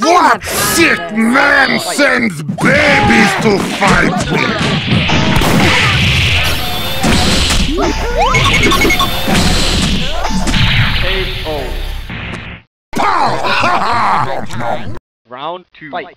What sick man sends babies to fight me? KO. Pow! Ha ha! Round two. Fight.